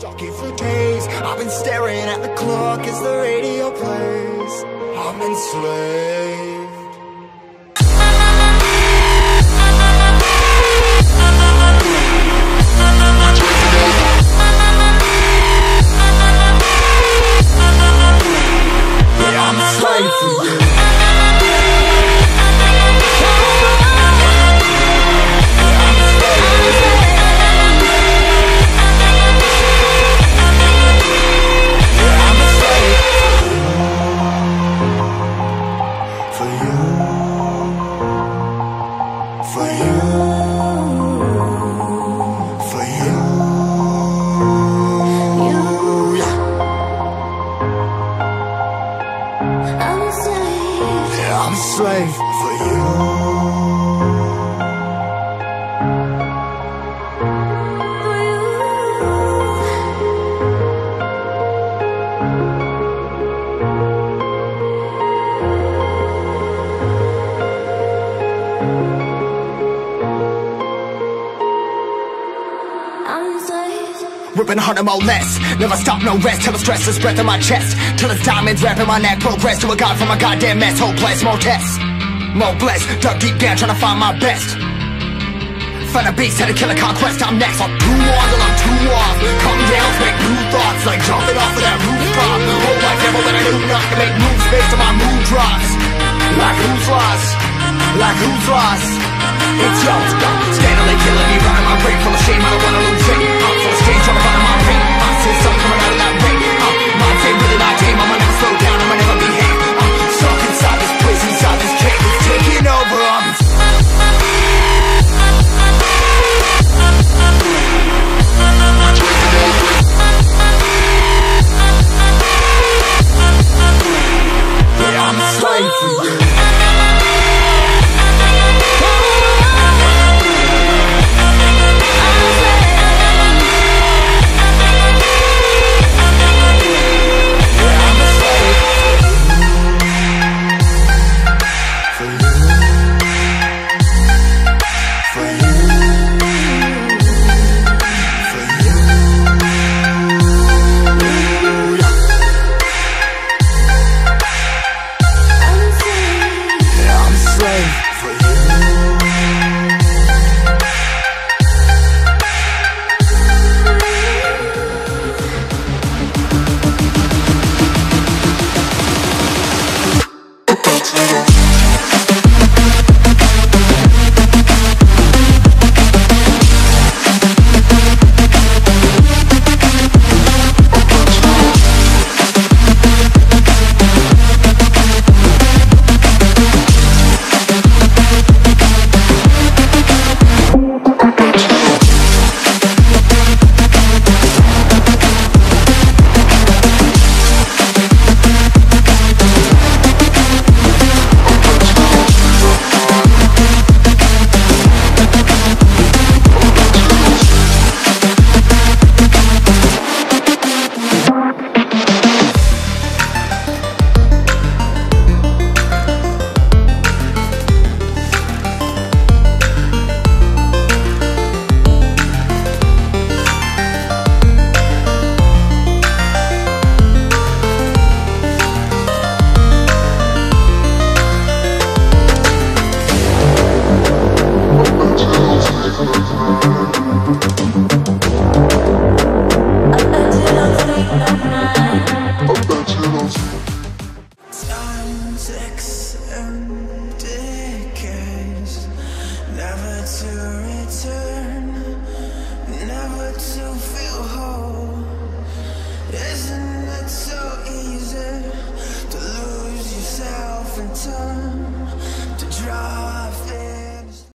Here for days. I've been staring at the clock as the radio plays. I'm enslaved. Yeah, I'm a slave for you. Ripping harder, more less. Never stop, no rest. Till the stress is breath in my chest. Till it's diamonds wrapping my neck. Progress to a god from a goddamn mess. Hopeless, more tests. More blessed. Dug deep down, trying to find my best. Find a beast, had a killer conquest. I'm next. I'm too on till I'm too off. Come down, make new thoughts. Like jumping off of that rooftop. Whole life never let I do not to make moves based on my mood drops. Like who's lost? Like who's lost? It's yours. Steadily killing me, running my brain full of shame. I don't wanna lose it. to return, never to feel whole. Isn't